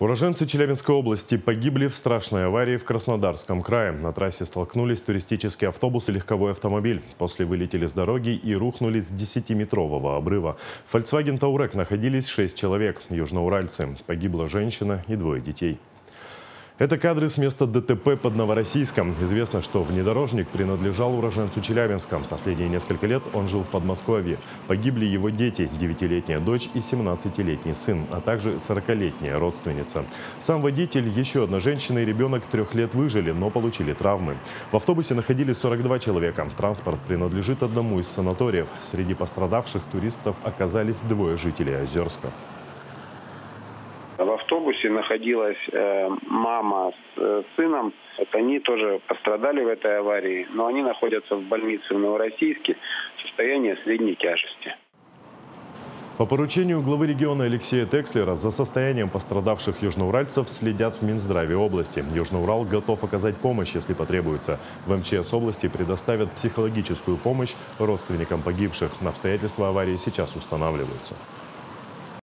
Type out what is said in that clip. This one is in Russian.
Уроженцы Челябинской области погибли в страшной аварии в Краснодарском крае. На трассе столкнулись туристический автобус и легковой автомобиль. После вылетели с дороги и рухнули с 10-метрового обрыва. В Volkswagen Таурек находились 6 человек, южноуральцы. Погибла женщина и двое детей. Это кадры с места ДТП под Новороссийском. Известно, что внедорожник принадлежал уроженцу Челябинска. Последние несколько лет он жил в Подмосковье. Погибли его дети, 9-летняя дочь и 17-летний сын, а также 40-летняя родственница. Сам водитель, еще одна женщина и ребенок трех лет выжили, но получили травмы. В автобусе находились 42 человека. Транспорт принадлежит одному из санаториев. Среди пострадавших туристов оказались двое жителей Озерска. В автобусе находилась э, мама с э, сыном. Вот они тоже пострадали в этой аварии, но они находятся в больнице в Новороссийске. Состояние средней тяжести. По поручению главы региона Алексея Текслера за состоянием пострадавших южноуральцев следят в Минздраве области. Южноурал готов оказать помощь, если потребуется. В МЧС области предоставят психологическую помощь родственникам погибших. Обстоятельства аварии сейчас устанавливаются.